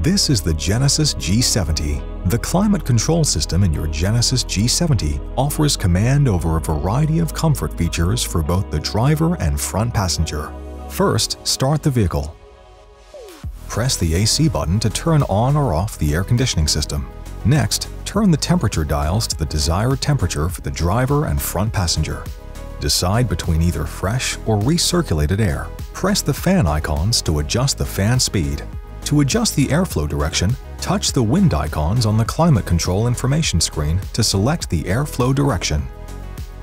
This is the Genesis G70. The climate control system in your Genesis G70 offers command over a variety of comfort features for both the driver and front passenger. First, start the vehicle. Press the AC button to turn on or off the air conditioning system. Next, turn the temperature dials to the desired temperature for the driver and front passenger. Decide between either fresh or recirculated air. Press the fan icons to adjust the fan speed. To adjust the airflow direction, touch the wind icons on the climate control information screen to select the airflow direction.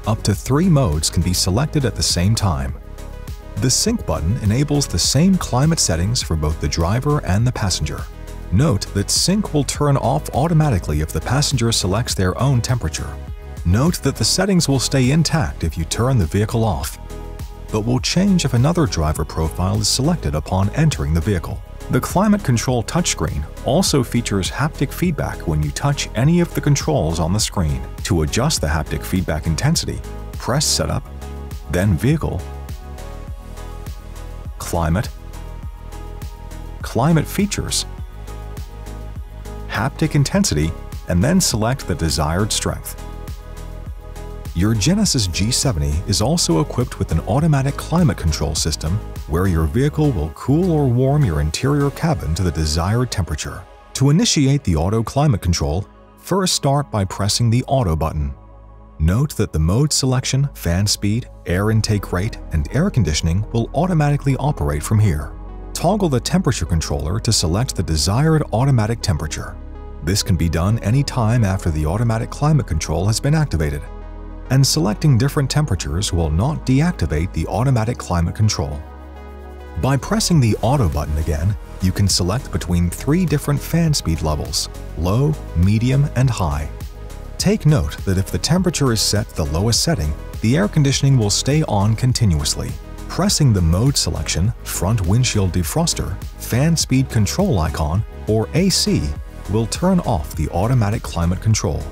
Up to three modes can be selected at the same time. The sync button enables the same climate settings for both the driver and the passenger. Note that sync will turn off automatically if the passenger selects their own temperature. Note that the settings will stay intact if you turn the vehicle off, but will change if another driver profile is selected upon entering the vehicle. The climate control touchscreen also features haptic feedback when you touch any of the controls on the screen. To adjust the haptic feedback intensity, press Setup, then Vehicle, Climate, Climate Features, haptic intensity, and then select the desired strength. Your Genesis G70 is also equipped with an automatic climate control system where your vehicle will cool or warm your interior cabin to the desired temperature. To initiate the auto climate control, first start by pressing the Auto button. Note that the mode selection, fan speed, air intake rate, and air conditioning will automatically operate from here. Toggle the temperature controller to select the desired automatic temperature. This can be done anytime after the automatic climate control has been activated. And selecting different temperatures will not deactivate the automatic climate control. By pressing the Auto button again, you can select between three different fan speed levels, low, medium, and high. Take note that if the temperature is set the lowest setting, the air conditioning will stay on continuously. Pressing the mode selection, front windshield defroster, fan speed control icon, or AC will turn off the automatic climate control.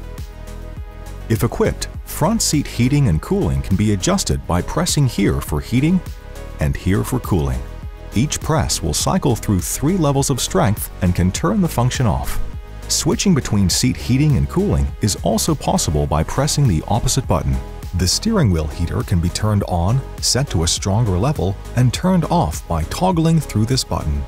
If equipped, front seat heating and cooling can be adjusted by pressing here for heating and here for cooling. Each press will cycle through three levels of strength and can turn the function off. Switching between seat heating and cooling is also possible by pressing the opposite button. The steering wheel heater can be turned on, set to a stronger level, and turned off by toggling through this button.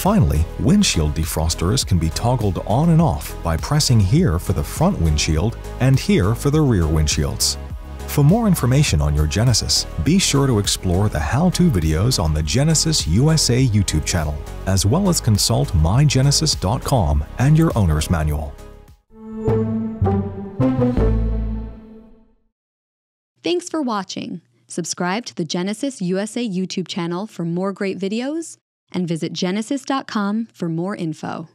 Finally, windshield defrosters can be toggled on and off by pressing here for the front windshield and here for the rear windshields. For more information on your Genesis, be sure to explore the how-to videos on the Genesis USA YouTube channel, as well as consult mygenesis.com and your owner's manual. Thanks for watching. Subscribe to the Genesis USA YouTube channel for more great videos and visit genesis.com for more info.